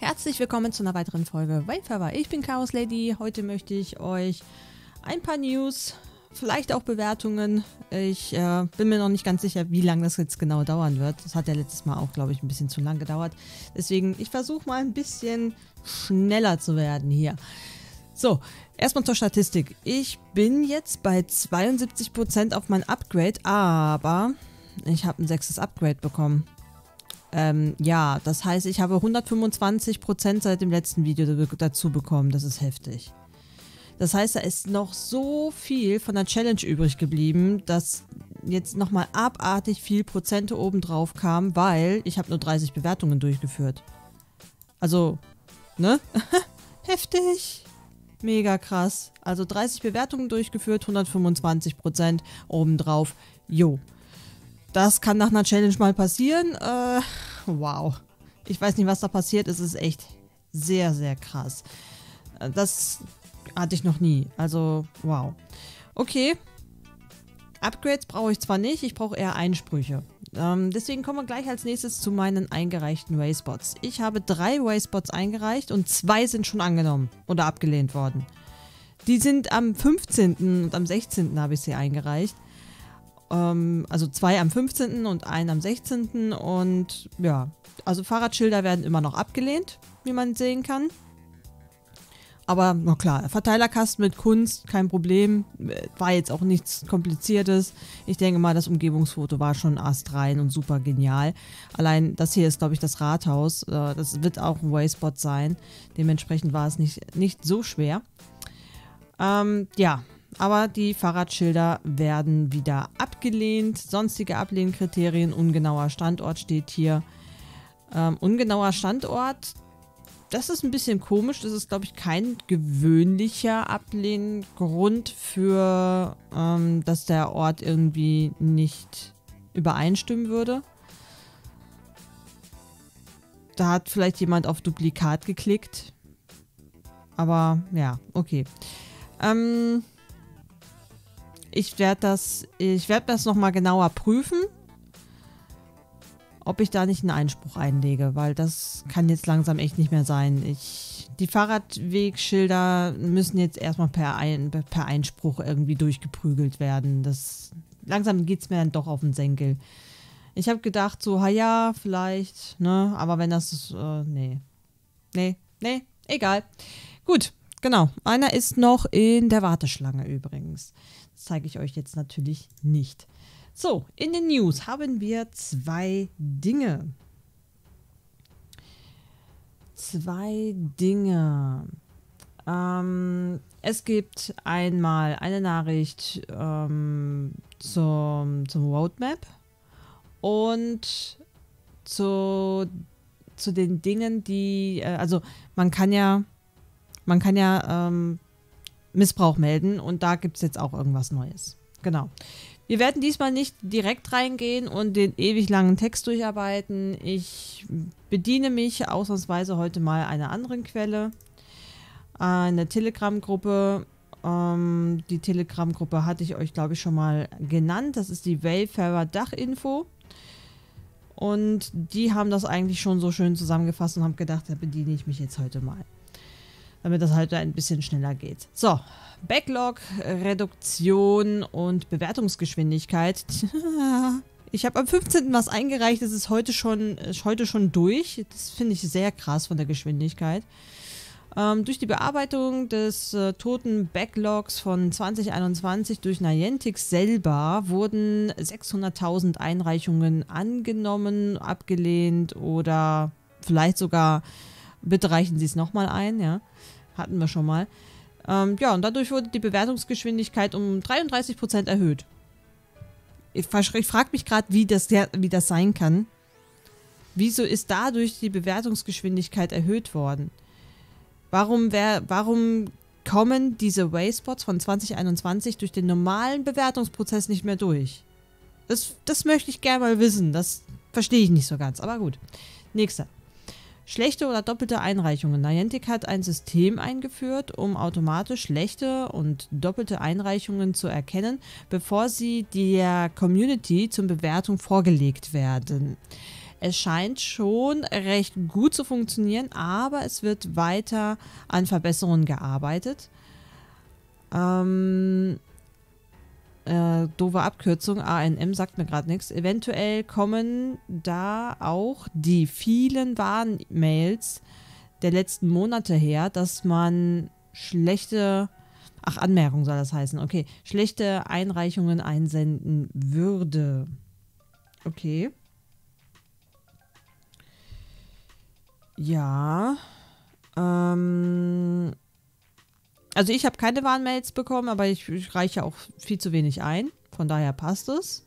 Herzlich willkommen zu einer weiteren Folge Wayfarer. Ich bin Chaos Lady. Heute möchte ich euch ein paar News, vielleicht auch Bewertungen. Ich äh, bin mir noch nicht ganz sicher, wie lange das jetzt genau dauern wird. Das hat ja letztes Mal auch, glaube ich, ein bisschen zu lang gedauert. Deswegen, ich versuche mal ein bisschen schneller zu werden hier. So, erstmal zur Statistik. Ich bin jetzt bei 72% auf mein Upgrade, aber ich habe ein sechstes Upgrade bekommen. Ähm, ja, das heißt, ich habe 125% seit dem letzten Video dazu bekommen. Das ist heftig. Das heißt, da ist noch so viel von der Challenge übrig geblieben, dass jetzt nochmal abartig viel Prozente obendrauf kam, weil ich habe nur 30 Bewertungen durchgeführt. Also, ne? Heftig. Mega krass. Also 30 Bewertungen durchgeführt, 125% obendrauf. Jo. Das kann nach einer Challenge mal passieren. Äh, wow. Ich weiß nicht, was da passiert. Es ist echt sehr, sehr krass. Das hatte ich noch nie. Also, wow. Okay. Upgrades brauche ich zwar nicht, ich brauche eher Einsprüche. Ähm, deswegen kommen wir gleich als nächstes zu meinen eingereichten Wayspots. Ich habe drei Wayspots eingereicht und zwei sind schon angenommen oder abgelehnt worden. Die sind am 15. und am 16. habe ich sie eingereicht. Ähm, also zwei am 15. und einen am 16. Und ja, also Fahrradschilder werden immer noch abgelehnt, wie man sehen kann. Aber na klar, Verteilerkasten mit Kunst, kein Problem. War jetzt auch nichts Kompliziertes. Ich denke mal, das Umgebungsfoto war schon astrein und super genial. Allein das hier ist, glaube ich, das Rathaus. Äh, das wird auch ein Wayspot sein. Dementsprechend war es nicht, nicht so schwer. Ähm, ja, aber die Fahrradschilder werden wieder abgelehnt. Sonstige Ablehnkriterien, ungenauer Standort steht hier. Ähm, ungenauer Standort, das ist ein bisschen komisch. Das ist, glaube ich, kein gewöhnlicher Ablehngrund für, ähm, dass der Ort irgendwie nicht übereinstimmen würde. Da hat vielleicht jemand auf Duplikat geklickt. Aber ja, okay. Ähm, ich werde das, ich werde das nochmal genauer prüfen, ob ich da nicht einen Einspruch einlege, weil das kann jetzt langsam echt nicht mehr sein. Ich, die Fahrradwegschilder müssen jetzt erstmal per, ein, per Einspruch irgendwie durchgeprügelt werden. Das, langsam geht es mir dann doch auf den Senkel. Ich habe gedacht, so, ha ja, vielleicht, ne, aber wenn das, äh, nee. Nee, nee, egal. Gut, genau. Einer ist noch in der Warteschlange übrigens. Zeige ich euch jetzt natürlich nicht. So, in den News haben wir zwei Dinge. Zwei Dinge. Ähm, es gibt einmal eine Nachricht ähm, zum, zum Roadmap und zu, zu den Dingen, die, äh, also man kann ja, man kann ja ähm, Missbrauch melden und da gibt es jetzt auch irgendwas Neues. Genau. Wir werden diesmal nicht direkt reingehen und den ewig langen Text durcharbeiten. Ich bediene mich ausnahmsweise heute mal einer anderen Quelle. Eine Telegram-Gruppe. Ähm, die Telegram-Gruppe hatte ich euch, glaube ich, schon mal genannt. Das ist die Wayfarer Dachinfo. Und die haben das eigentlich schon so schön zusammengefasst und haben gedacht, da bediene ich mich jetzt heute mal damit das halt ein bisschen schneller geht. So, Backlog, Reduktion und Bewertungsgeschwindigkeit. Ich habe am 15. was eingereicht, das ist heute schon, ist heute schon durch. Das finde ich sehr krass von der Geschwindigkeit. Ähm, durch die Bearbeitung des äh, toten Backlogs von 2021 durch Niantic selber wurden 600.000 Einreichungen angenommen, abgelehnt oder vielleicht sogar Bitte reichen Sie es nochmal ein, ja. Hatten wir schon mal. Ähm, ja, und dadurch wurde die Bewertungsgeschwindigkeit um 33% erhöht. Ich, ich frage mich gerade, wie das, wie das sein kann. Wieso ist dadurch die Bewertungsgeschwindigkeit erhöht worden? Warum, wär, warum kommen diese Wayspots von 2021 durch den normalen Bewertungsprozess nicht mehr durch? Das, das möchte ich gerne mal wissen. Das verstehe ich nicht so ganz. Aber gut. Nächster. Schlechte oder doppelte Einreichungen. Niantic hat ein System eingeführt, um automatisch schlechte und doppelte Einreichungen zu erkennen, bevor sie der Community zum Bewertung vorgelegt werden. es scheint schon recht gut zu funktionieren, aber es wird weiter an Verbesserungen gearbeitet. Ähm, äh, doofe Abkürzung, ANM sagt mir gerade nichts. Eventuell kommen da auch die vielen Warnmails der letzten Monate her, dass man schlechte, ach Anmerkung soll das heißen, okay, schlechte Einreichungen einsenden würde. Okay. Ja. Ähm, also ich habe keine Warnmails bekommen, aber ich, ich reiche auch viel zu wenig ein. Von daher passt es.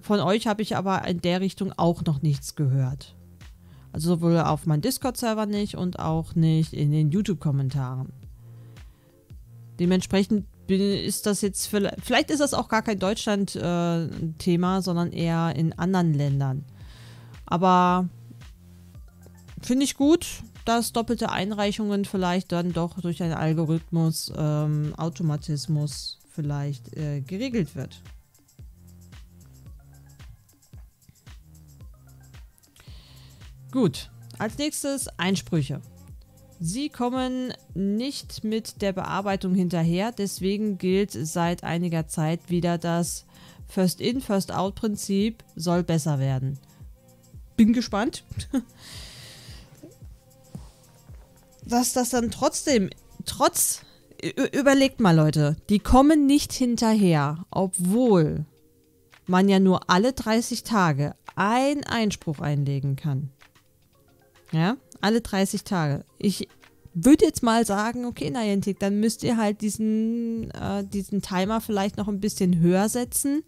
Von euch habe ich aber in der Richtung auch noch nichts gehört. Also sowohl auf meinem Discord-Server nicht und auch nicht in den YouTube-Kommentaren. Dementsprechend ist das jetzt, vielleicht ist das auch gar kein Deutschland-Thema, äh, sondern eher in anderen Ländern. Aber finde ich gut, dass doppelte Einreichungen vielleicht dann doch durch einen Algorithmus, ähm, Automatismus vielleicht äh, geregelt wird. Gut, als nächstes Einsprüche. Sie kommen nicht mit der Bearbeitung hinterher, deswegen gilt seit einiger Zeit wieder das First-in, First-out-Prinzip soll besser werden. Bin gespannt. dass das dann trotzdem, trotz, überlegt mal Leute, die kommen nicht hinterher, obwohl man ja nur alle 30 Tage einen Einspruch einlegen kann. Ja, alle 30 Tage. Ich würde jetzt mal sagen, okay, Niantic, dann müsst ihr halt diesen, äh, diesen Timer vielleicht noch ein bisschen höher setzen.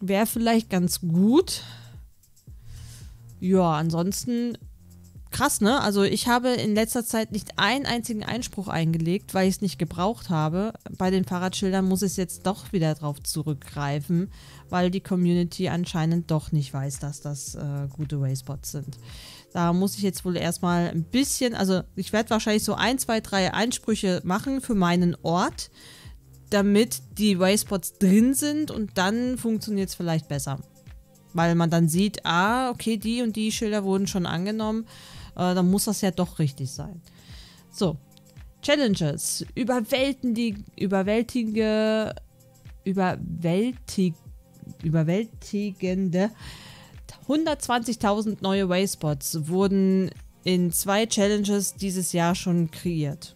Wäre vielleicht ganz gut. Ja, ansonsten krass, ne? Also ich habe in letzter Zeit nicht einen einzigen Einspruch eingelegt, weil ich es nicht gebraucht habe. Bei den Fahrradschildern muss ich jetzt doch wieder drauf zurückgreifen, weil die Community anscheinend doch nicht weiß, dass das äh, gute Wayspots sind. Da muss ich jetzt wohl erstmal ein bisschen, also ich werde wahrscheinlich so ein, zwei, drei Einsprüche machen für meinen Ort, damit die Wayspots drin sind und dann funktioniert es vielleicht besser. Weil man dann sieht, ah, okay, die und die Schilder wurden schon angenommen äh, dann muss das ja doch richtig sein. So, Challenges. Überwältigende, überwältige, überwältig, überwältigende 120.000 neue Wayspots wurden in zwei Challenges dieses Jahr schon kreiert.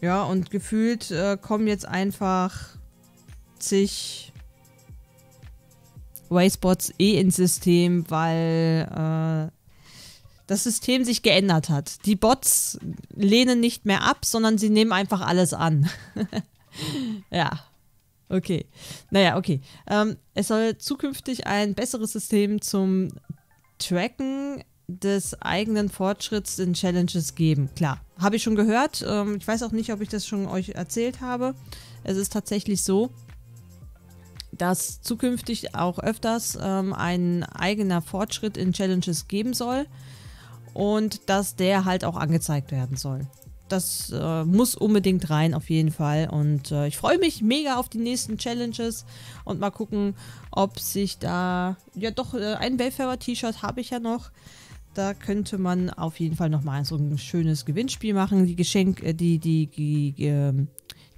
Ja, und gefühlt äh, kommen jetzt einfach zig Wayspots eh ins System, weil äh, das System sich geändert hat. Die Bots lehnen nicht mehr ab, sondern sie nehmen einfach alles an. ja. Okay. Naja, okay. Ähm, es soll zukünftig ein besseres System zum Tracken des eigenen Fortschritts in Challenges geben. Klar, habe ich schon gehört. Ähm, ich weiß auch nicht, ob ich das schon euch erzählt habe. Es ist tatsächlich so, dass zukünftig auch öfters ähm, ein eigener Fortschritt in Challenges geben soll und dass der halt auch angezeigt werden soll. Das äh, muss unbedingt rein, auf jeden Fall. Und äh, ich freue mich mega auf die nächsten Challenges und mal gucken, ob sich da. Ja, doch, äh, ein Wayfarer-T-Shirt habe ich ja noch. Da könnte man auf jeden Fall nochmal so ein schönes Gewinnspiel machen. Die Geschenke, äh, die, die, die, ähm,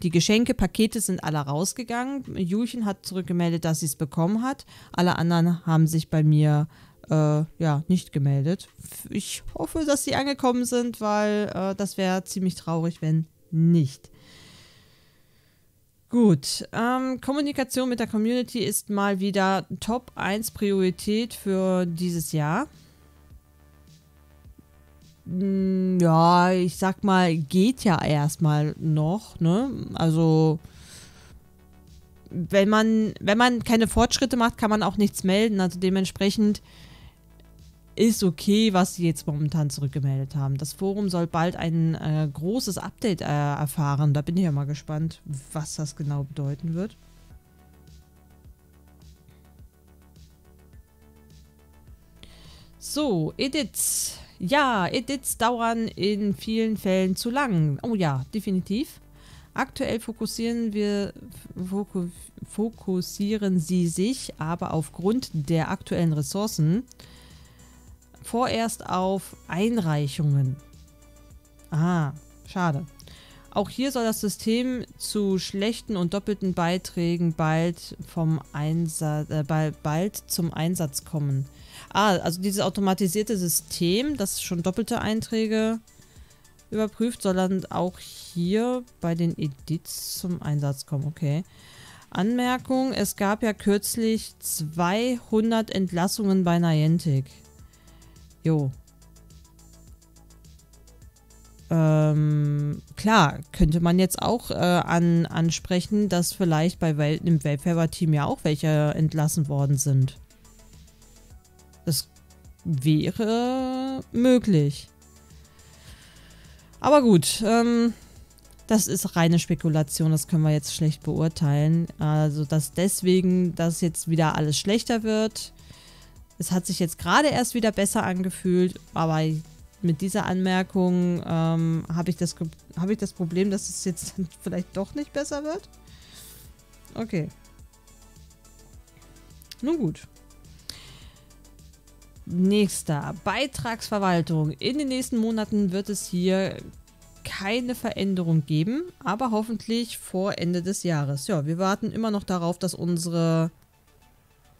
die Geschenkepakete sind alle rausgegangen. Julchen hat zurückgemeldet, dass sie es bekommen hat. Alle anderen haben sich bei mir äh, ja, nicht gemeldet. Ich hoffe, dass sie angekommen sind, weil äh, das wäre ziemlich traurig, wenn nicht. Gut, ähm, Kommunikation mit der Community ist mal wieder Top 1 Priorität für dieses Jahr. Hm, ja, ich sag mal, geht ja erstmal noch, ne? Also wenn man, wenn man keine Fortschritte macht, kann man auch nichts melden. Also dementsprechend ist okay, was sie jetzt momentan zurückgemeldet haben. Das Forum soll bald ein äh, großes Update äh, erfahren. Da bin ich ja mal gespannt, was das genau bedeuten wird. So, Edits. Ja, Edits dauern in vielen Fällen zu lang. Oh ja, definitiv. Aktuell fokussieren wir fokussieren sie sich aber aufgrund der aktuellen Ressourcen vorerst auf Einreichungen. Ah, schade. Auch hier soll das System zu schlechten und doppelten Beiträgen bald vom Einsatz, äh, bald, zum Einsatz kommen. Ah, also dieses automatisierte System, das schon doppelte Einträge überprüft, soll dann auch hier bei den Edits zum Einsatz kommen. Okay. Anmerkung, es gab ja kürzlich 200 Entlassungen bei Niantic. Jo. Ähm, klar, könnte man jetzt auch äh, an, ansprechen, dass vielleicht bei Wel im Wayfarer-Team ja auch welche entlassen worden sind. Das wäre möglich. Aber gut, ähm, das ist reine Spekulation, das können wir jetzt schlecht beurteilen. Also, dass deswegen das jetzt wieder alles schlechter wird. Es hat sich jetzt gerade erst wieder besser angefühlt, aber mit dieser Anmerkung ähm, habe ich, hab ich das Problem, dass es jetzt vielleicht doch nicht besser wird. Okay. Nun gut. Nächster. Beitragsverwaltung. In den nächsten Monaten wird es hier keine Veränderung geben, aber hoffentlich vor Ende des Jahres. Ja, wir warten immer noch darauf, dass unsere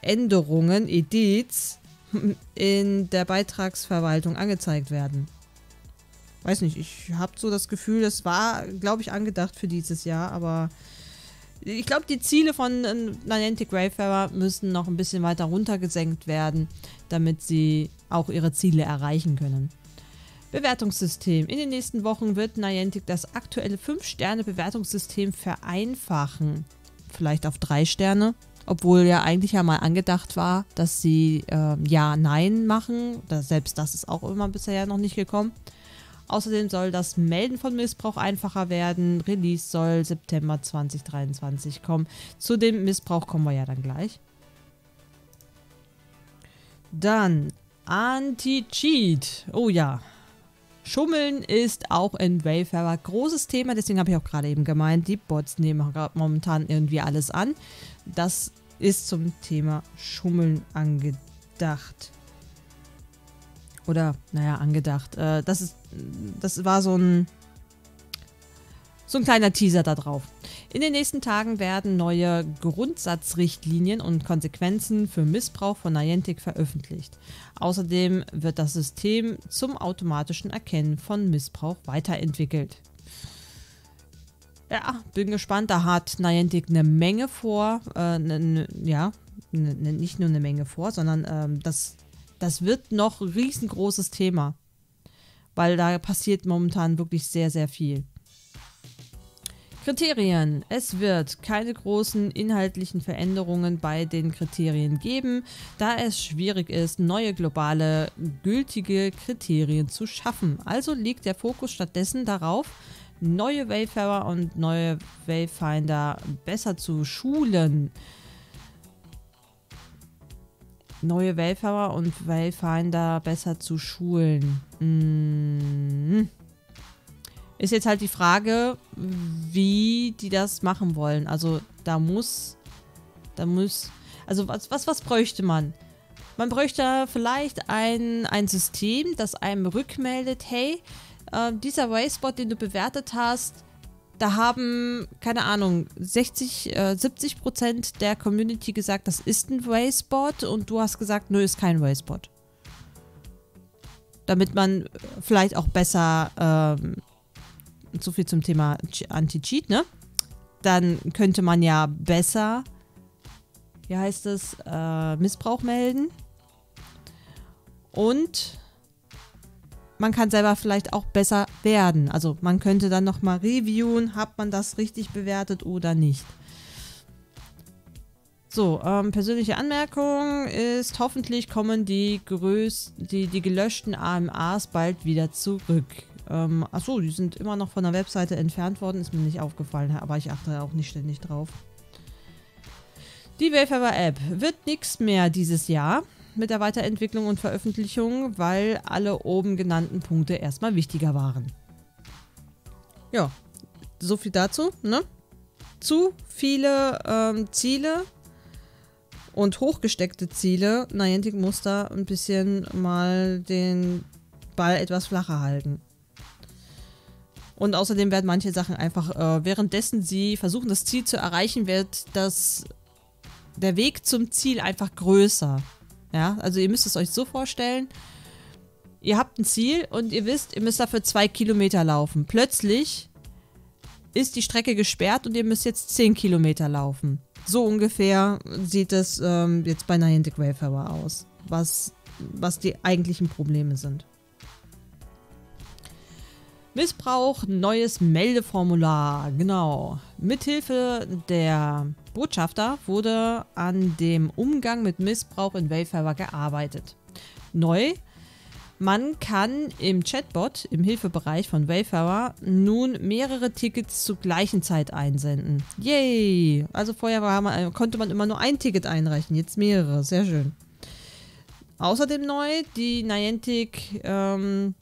Änderungen, Edits, in der Beitragsverwaltung angezeigt werden. Weiß nicht, ich habe so das Gefühl, das war, glaube ich, angedacht für dieses Jahr, aber ich glaube, die Ziele von äh, Niantic Wayfarer müssen noch ein bisschen weiter runtergesenkt werden, damit sie auch ihre Ziele erreichen können. Bewertungssystem. In den nächsten Wochen wird Niantic das aktuelle 5-Sterne-Bewertungssystem vereinfachen. Vielleicht auf 3 Sterne. Obwohl ja eigentlich ja mal angedacht war, dass sie äh, Ja, Nein machen. Selbst das ist auch immer bisher noch nicht gekommen. Außerdem soll das Melden von Missbrauch einfacher werden. Release soll September 2023 kommen. Zu dem Missbrauch kommen wir ja dann gleich. Dann Anti-Cheat. Oh ja. Schummeln ist auch in Wayfarer großes Thema, deswegen habe ich auch gerade eben gemeint, die Bots nehmen momentan irgendwie alles an. Das ist zum Thema Schummeln angedacht. Oder, naja, angedacht. Äh, das, ist, das war so ein, so ein kleiner Teaser da drauf. In den nächsten Tagen werden neue Grundsatzrichtlinien und Konsequenzen für Missbrauch von Niantic veröffentlicht. Außerdem wird das System zum automatischen Erkennen von Missbrauch weiterentwickelt. Ja, bin gespannt. Da hat Niantic eine Menge vor. Äh, ne, ne, ja, ne, nicht nur eine Menge vor, sondern ähm, das, das wird noch ein riesengroßes Thema. Weil da passiert momentan wirklich sehr, sehr viel. Kriterien. Es wird keine großen inhaltlichen Veränderungen bei den Kriterien geben, da es schwierig ist, neue globale gültige Kriterien zu schaffen. Also liegt der Fokus stattdessen darauf, neue Wayfarer und neue Wayfinder besser zu schulen. Neue Wayfarer und Wayfinder besser zu schulen. Mmh. Ist jetzt halt die Frage, wie die das machen wollen. Also da muss, da muss, also was, was, was bräuchte man? Man bräuchte vielleicht ein, ein System, das einem rückmeldet, hey, äh, dieser Wayspot, den du bewertet hast, da haben, keine Ahnung, 60, äh, 70 Prozent der Community gesagt, das ist ein Wayspot und du hast gesagt, nö, ist kein Wayspot. Damit man vielleicht auch besser ähm, so viel zum Thema Anti-Cheat, ne? Dann könnte man ja besser, wie heißt es, äh, Missbrauch melden. Und man kann selber vielleicht auch besser werden. Also man könnte dann nochmal reviewen, hat man das richtig bewertet oder nicht. So, ähm, persönliche Anmerkung ist, hoffentlich kommen die, größ die, die gelöschten AMAs bald wieder zurück. Ähm, achso, die sind immer noch von der Webseite entfernt worden. Ist mir nicht aufgefallen, aber ich achte auch nicht ständig drauf. Die Wayfarer App wird nichts mehr dieses Jahr mit der Weiterentwicklung und Veröffentlichung, weil alle oben genannten Punkte erstmal wichtiger waren. Ja, so viel dazu, ne? Zu viele ähm, Ziele und hochgesteckte Ziele. Niantic muss da ein bisschen mal den Ball etwas flacher halten. Und außerdem werden manche Sachen einfach, äh, währenddessen sie versuchen, das Ziel zu erreichen, wird das, der Weg zum Ziel einfach größer. Ja, also ihr müsst es euch so vorstellen, ihr habt ein Ziel und ihr wisst, ihr müsst dafür zwei Kilometer laufen. Plötzlich ist die Strecke gesperrt und ihr müsst jetzt zehn Kilometer laufen. So ungefähr sieht es ähm, jetzt bei Niantic Wayfarer aus, was, was die eigentlichen Probleme sind. Missbrauch, neues Meldeformular, genau. Mithilfe der Botschafter wurde an dem Umgang mit Missbrauch in Wayfarer gearbeitet. Neu, man kann im Chatbot, im Hilfebereich von Wayfarer, nun mehrere Tickets zur gleichen Zeit einsenden. Yay! Also vorher man, konnte man immer nur ein Ticket einreichen, jetzt mehrere. Sehr schön. Außerdem neu, die Niantic ähm,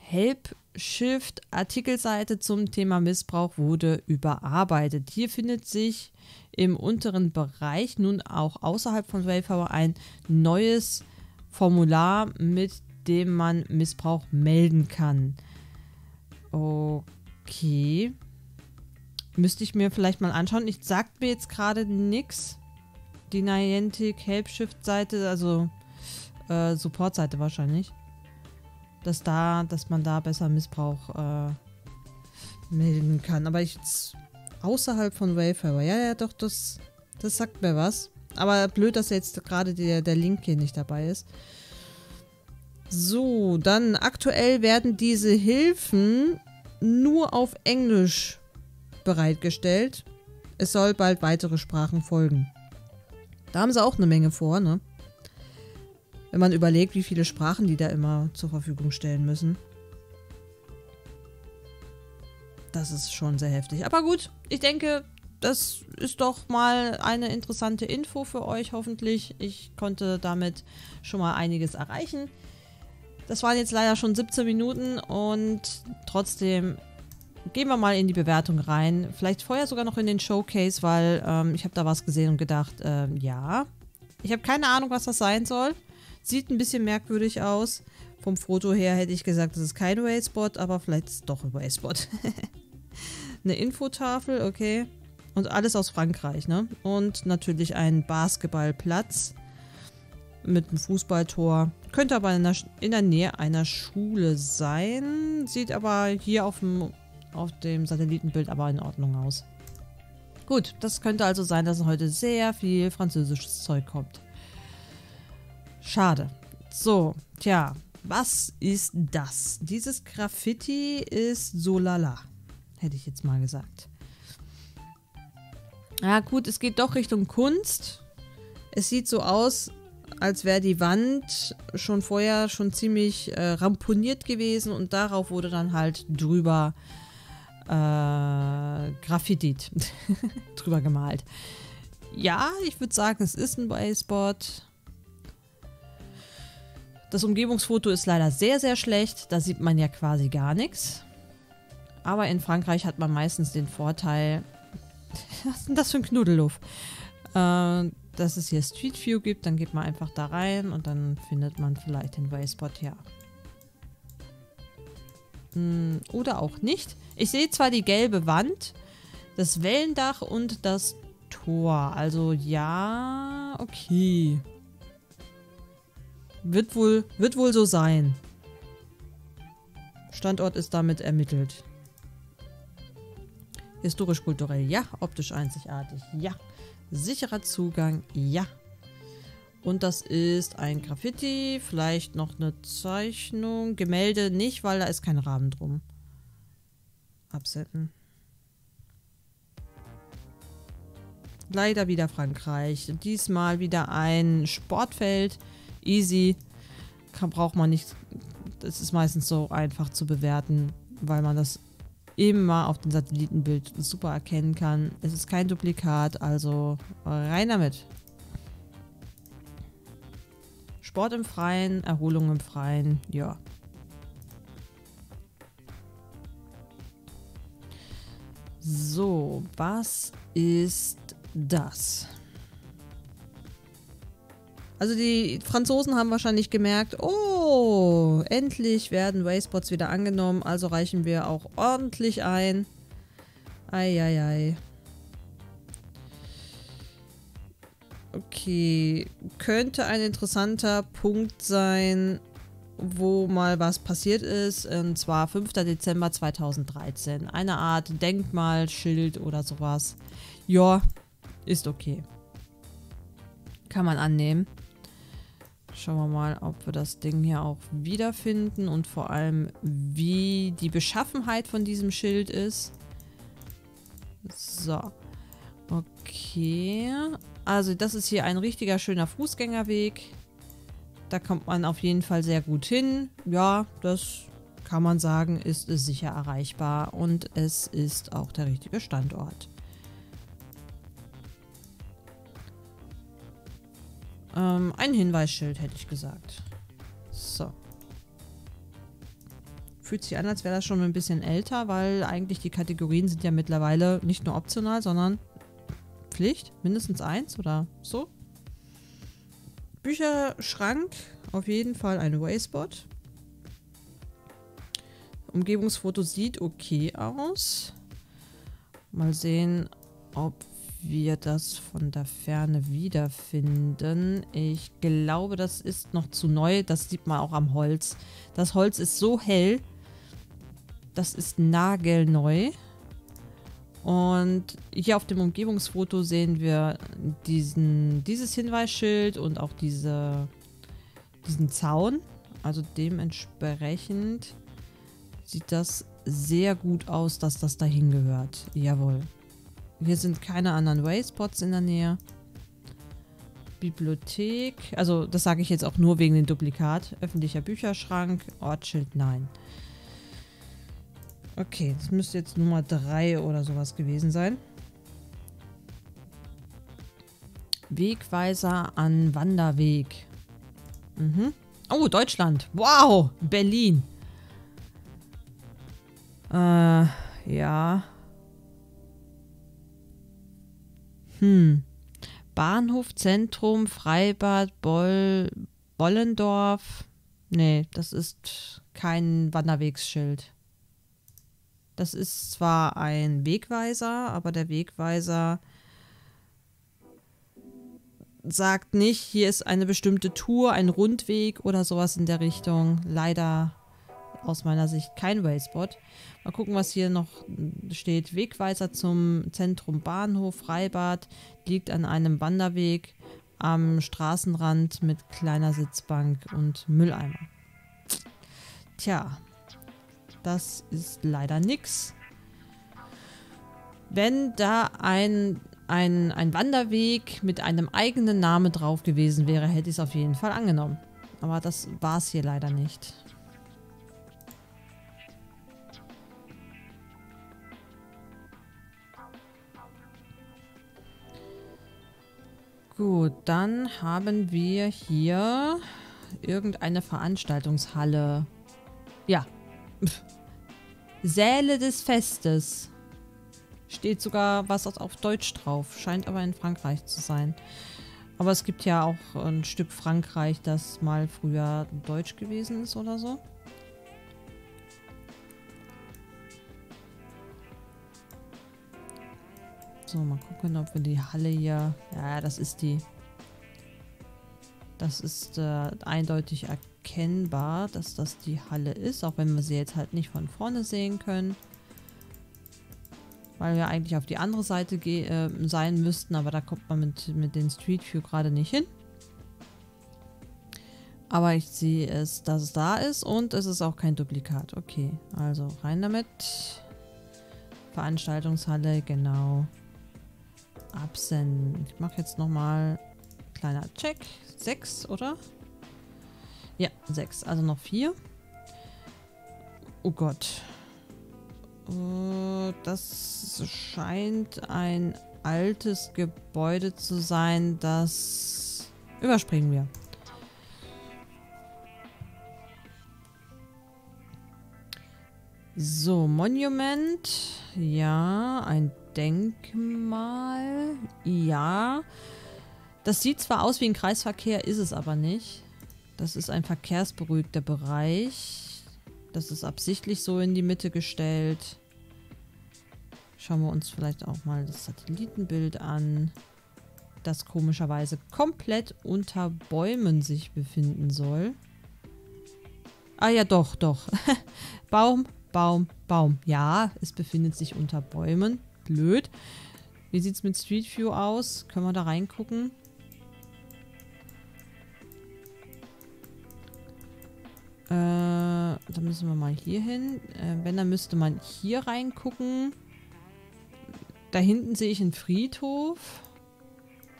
Help Shift Artikelseite zum Thema Missbrauch wurde überarbeitet. Hier findet sich im unteren Bereich nun auch außerhalb von Wayfarer ein neues Formular, mit dem man Missbrauch melden kann. Okay. Müsste ich mir vielleicht mal anschauen. Ich sagt mir jetzt gerade nichts. Die Niantic Help Shift Seite, also äh, Support-Seite wahrscheinlich dass da, dass man da besser Missbrauch äh, melden kann. Aber ich außerhalb von Wayfarer, ja, ja, doch, das, das sagt mir was. Aber blöd, dass jetzt gerade der, der Link hier nicht dabei ist. So, dann aktuell werden diese Hilfen nur auf Englisch bereitgestellt. Es soll bald weitere Sprachen folgen. Da haben sie auch eine Menge vor, ne? Wenn man überlegt, wie viele Sprachen die da immer zur Verfügung stellen müssen. Das ist schon sehr heftig. Aber gut, ich denke, das ist doch mal eine interessante Info für euch, hoffentlich. Ich konnte damit schon mal einiges erreichen. Das waren jetzt leider schon 17 Minuten und trotzdem gehen wir mal in die Bewertung rein. Vielleicht vorher sogar noch in den Showcase, weil ähm, ich habe da was gesehen und gedacht, äh, ja. Ich habe keine Ahnung, was das sein soll. Sieht ein bisschen merkwürdig aus. Vom Foto her hätte ich gesagt, das ist kein Wayspot, aber vielleicht ist es doch ein Wayspot. Eine Infotafel, okay. Und alles aus Frankreich, ne? Und natürlich ein Basketballplatz mit einem Fußballtor. Könnte aber in der, in der Nähe einer Schule sein. Sieht aber hier auf dem, auf dem Satellitenbild aber in Ordnung aus. Gut, das könnte also sein, dass heute sehr viel französisches Zeug kommt. Schade. So, tja, was ist das? Dieses Graffiti ist so lala, hätte ich jetzt mal gesagt. Ja gut, es geht doch Richtung Kunst. Es sieht so aus, als wäre die Wand schon vorher schon ziemlich äh, ramponiert gewesen und darauf wurde dann halt drüber äh, Graffitit drüber gemalt. Ja, ich würde sagen, es ist ein Baseboard. Das Umgebungsfoto ist leider sehr, sehr schlecht. Da sieht man ja quasi gar nichts. Aber in Frankreich hat man meistens den Vorteil... Was ist denn das für ein Knuddelluff? Äh, dass es hier Street View gibt. Dann geht man einfach da rein und dann findet man vielleicht den Wayspot ja. Hm, oder auch nicht. Ich sehe zwar die gelbe Wand, das Wellendach und das Tor. Also ja, okay. Wird wohl, wird wohl so sein. Standort ist damit ermittelt. Historisch-kulturell, ja. Optisch einzigartig, ja. Sicherer Zugang, ja. Und das ist ein Graffiti, vielleicht noch eine Zeichnung. Gemälde nicht, weil da ist kein Rahmen drum. Absetzen. Leider wieder Frankreich. Diesmal wieder ein Sportfeld easy. Kann, braucht man nicht. Das ist meistens so einfach zu bewerten, weil man das immer auf dem Satellitenbild super erkennen kann. Es ist kein Duplikat, also rein damit. Sport im Freien, Erholung im Freien, ja. So, was ist das? Also die Franzosen haben wahrscheinlich gemerkt, oh, endlich werden Wayspots wieder angenommen, also reichen wir auch ordentlich ein. Eieiei. Okay, könnte ein interessanter Punkt sein, wo mal was passiert ist, und zwar 5. Dezember 2013. Eine Art Denkmalschild oder sowas. Ja, ist okay. Kann man annehmen. Schauen wir mal, ob wir das Ding hier auch wiederfinden und vor allem, wie die Beschaffenheit von diesem Schild ist. So. Okay. Also das ist hier ein richtiger schöner Fußgängerweg. Da kommt man auf jeden Fall sehr gut hin. Ja, das kann man sagen, ist sicher erreichbar und es ist auch der richtige Standort. Ähm, ein Hinweisschild, hätte ich gesagt. So. Fühlt sich an, als wäre das schon ein bisschen älter, weil eigentlich die Kategorien sind ja mittlerweile nicht nur optional, sondern Pflicht. Mindestens eins oder so. Bücherschrank. Auf jeden Fall ein Wayspot. Umgebungsfoto sieht okay aus. Mal sehen, ob wir das von der Ferne wiederfinden. Ich glaube, das ist noch zu neu. Das sieht man auch am Holz. Das Holz ist so hell. Das ist nagelneu. Und hier auf dem Umgebungsfoto sehen wir diesen, dieses Hinweisschild und auch diese, diesen Zaun. Also dementsprechend sieht das sehr gut aus, dass das dahin gehört. Jawohl. Hier sind keine anderen Wayspots in der Nähe. Bibliothek. Also das sage ich jetzt auch nur wegen dem Duplikat. Öffentlicher Bücherschrank. Ortsschild, nein. Okay, das müsste jetzt Nummer 3 oder sowas gewesen sein. Wegweiser an Wanderweg. Mhm. Oh, Deutschland. Wow, Berlin. Äh, ja. Hm. Bahnhof, Zentrum, Freibad, Boll, Bollendorf. Nee, das ist kein Wanderwegsschild. Das ist zwar ein Wegweiser, aber der Wegweiser sagt nicht, hier ist eine bestimmte Tour, ein Rundweg oder sowas in der Richtung. Leider aus meiner Sicht kein Wayspot. Mal gucken, was hier noch steht. Wegweiser zum Zentrum Bahnhof Freibad liegt an einem Wanderweg am Straßenrand mit kleiner Sitzbank und Mülleimer. Tja, das ist leider nix. Wenn da ein, ein, ein Wanderweg mit einem eigenen Namen drauf gewesen wäre, hätte ich es auf jeden Fall angenommen. Aber das war es hier leider nicht. Gut, dann haben wir hier irgendeine Veranstaltungshalle. Ja, Säle des Festes. Steht sogar was auf Deutsch drauf. Scheint aber in Frankreich zu sein. Aber es gibt ja auch ein Stück Frankreich, das mal früher deutsch gewesen ist oder so. So, mal gucken, ob wir die Halle hier... Ja, das ist die. Das ist äh, eindeutig erkennbar, dass das die Halle ist, auch wenn wir sie jetzt halt nicht von vorne sehen können. Weil wir eigentlich auf die andere Seite äh, sein müssten, aber da kommt man mit, mit den Street View gerade nicht hin. Aber ich sehe es, dass es da ist und es ist auch kein Duplikat. Okay, also rein damit. Veranstaltungshalle, genau. Absenden. Ich mache jetzt nochmal kleiner Check. Sechs, oder? Ja, sechs. Also noch vier. Oh Gott. Uh, das scheint ein altes Gebäude zu sein, das überspringen wir. So, Monument. Ja, ein Denkmal. Ja. Das sieht zwar aus wie ein Kreisverkehr, ist es aber nicht. Das ist ein verkehrsberuhigter Bereich. Das ist absichtlich so in die Mitte gestellt. Schauen wir uns vielleicht auch mal das Satellitenbild an, das komischerweise komplett unter Bäumen sich befinden soll. Ah ja, doch, doch. Baum, Baum, Baum. Ja, es befindet sich unter Bäumen. Blöd. Wie sieht es mit Street View aus? Können wir da reingucken? Äh, da müssen wir mal hier hin. Äh, wenn, dann müsste man hier reingucken. Da hinten sehe ich einen Friedhof.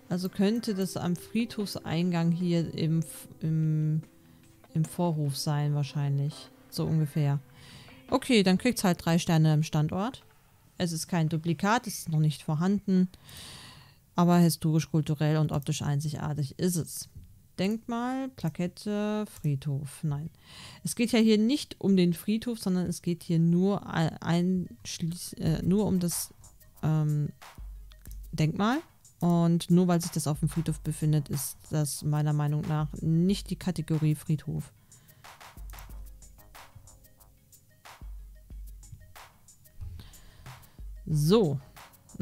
Also könnte das am Friedhofseingang hier im, im, im Vorhof sein wahrscheinlich. So ungefähr. Okay, dann kriegt es halt drei Sterne am Standort. Es ist kein Duplikat, es ist noch nicht vorhanden. Aber historisch, kulturell und optisch einzigartig ist es. Denkmal, Plakette, Friedhof. Nein. Es geht ja hier nicht um den Friedhof, sondern es geht hier nur, einschließ, äh, nur um das ähm, Denkmal. Und nur weil sich das auf dem Friedhof befindet, ist das meiner Meinung nach nicht die Kategorie Friedhof. So.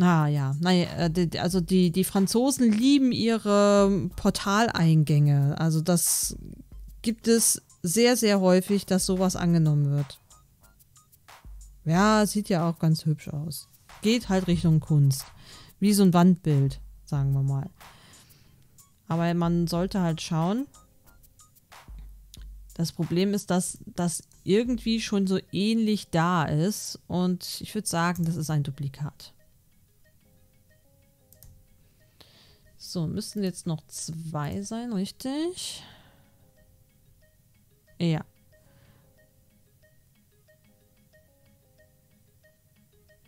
Ah ja, naja, äh, also die, die Franzosen lieben ihre Portaleingänge. Also das gibt es sehr, sehr häufig, dass sowas angenommen wird. Ja, sieht ja auch ganz hübsch aus. Geht halt Richtung Kunst. Wie so ein Wandbild, sagen wir mal. Aber man sollte halt schauen. Das Problem ist, dass das irgendwie schon so ähnlich da ist. Und ich würde sagen, das ist ein Duplikat. So, müssten jetzt noch zwei sein, richtig? Ja.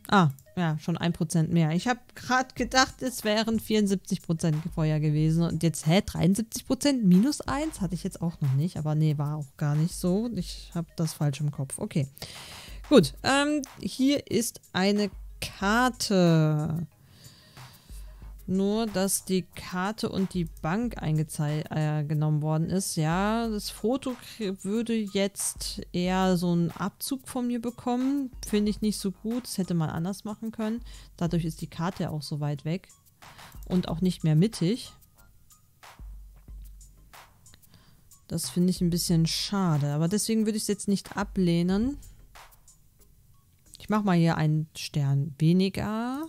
Ah, ja, schon ein Prozent mehr. Ich habe gerade gedacht, es wären 74 Prozent vorher gewesen. Und jetzt, hä, 73 Prozent minus 1? Hatte ich jetzt auch noch nicht. Aber nee, war auch gar nicht so. Ich habe das falsch im Kopf. Okay. Gut, ähm, hier ist eine Karte. Nur, dass die Karte und die Bank eingenommen äh, worden ist. Ja, das Foto würde jetzt eher so einen Abzug von mir bekommen. Finde ich nicht so gut. Das hätte man anders machen können. Dadurch ist die Karte auch so weit weg. Und auch nicht mehr mittig. Das finde ich ein bisschen schade. Aber deswegen würde ich es jetzt nicht ablehnen. Ich mache mal hier einen Stern weniger.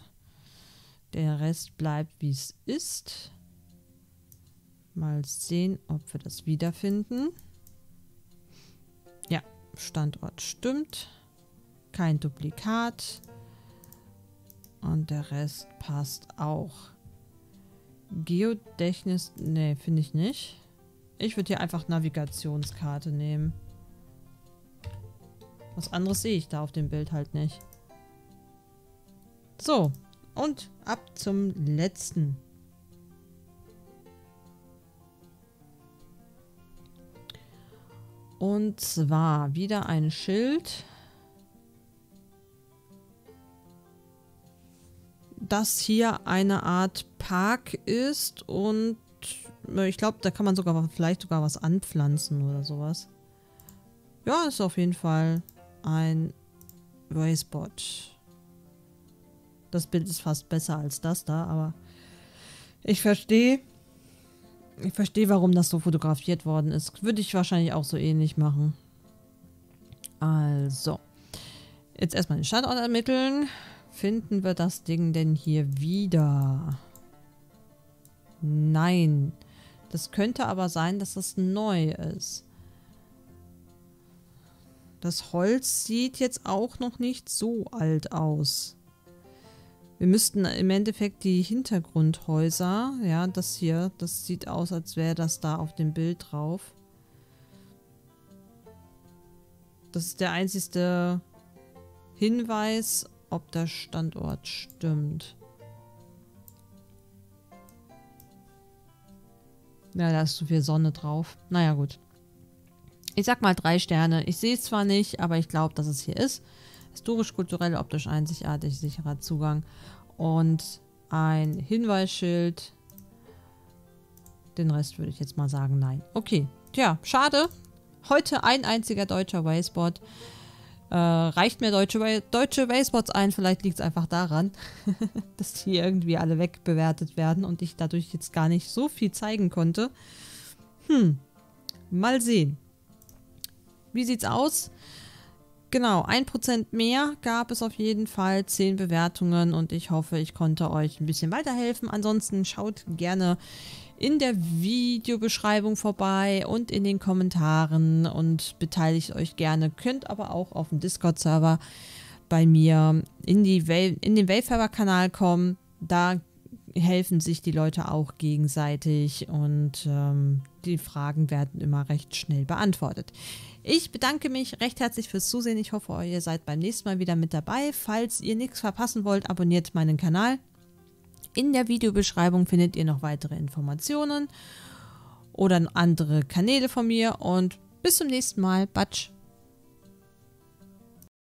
Der Rest bleibt, wie es ist. Mal sehen, ob wir das wiederfinden. Ja, Standort stimmt. Kein Duplikat. Und der Rest passt auch. Geodächtnis, nee, finde ich nicht. Ich würde hier einfach Navigationskarte nehmen. Was anderes sehe ich da auf dem Bild halt nicht. So, und ab zum letzten. Und zwar wieder ein Schild. Das hier eine Art Park ist und ich glaube, da kann man sogar vielleicht sogar was anpflanzen oder sowas. Ja, ist auf jeden Fall ein Racebot. Das Bild ist fast besser als das da, aber ich verstehe, ich verstehe, warum das so fotografiert worden ist. Würde ich wahrscheinlich auch so ähnlich machen. Also, jetzt erstmal den Standort ermitteln. Finden wir das Ding denn hier wieder? Nein. Das könnte aber sein, dass das neu ist. Das Holz sieht jetzt auch noch nicht so alt aus. Wir müssten im Endeffekt die Hintergrundhäuser, ja, das hier, das sieht aus, als wäre das da auf dem Bild drauf. Das ist der einzige Hinweis, ob der Standort stimmt. Ja, da ist zu viel Sonne drauf. Naja, gut. Ich sag mal drei Sterne. Ich sehe es zwar nicht, aber ich glaube, dass es hier ist. Historisch, kulturell, optisch einzigartig, sicherer Zugang. Und ein Hinweisschild. Den Rest würde ich jetzt mal sagen, nein. Okay, tja, schade. Heute ein einziger deutscher Wayspot. Äh, reicht mir deutsche, deutsche Wayspots ein. Vielleicht liegt es einfach daran, dass die irgendwie alle wegbewertet werden und ich dadurch jetzt gar nicht so viel zeigen konnte. Hm, mal sehen. Wie sieht's aus? Genau, 1% mehr gab es auf jeden Fall, 10 Bewertungen und ich hoffe, ich konnte euch ein bisschen weiterhelfen. Ansonsten schaut gerne in der Videobeschreibung vorbei und in den Kommentaren und beteiligt euch gerne. Könnt aber auch auf dem Discord-Server bei mir in, die in den Wayfarer-Kanal kommen. Da helfen sich die Leute auch gegenseitig und ähm, die Fragen werden immer recht schnell beantwortet. Ich bedanke mich recht herzlich fürs Zusehen. Ich hoffe, ihr seid beim nächsten Mal wieder mit dabei. Falls ihr nichts verpassen wollt, abonniert meinen Kanal. In der Videobeschreibung findet ihr noch weitere Informationen oder andere Kanäle von mir und bis zum nächsten Mal. Batsch!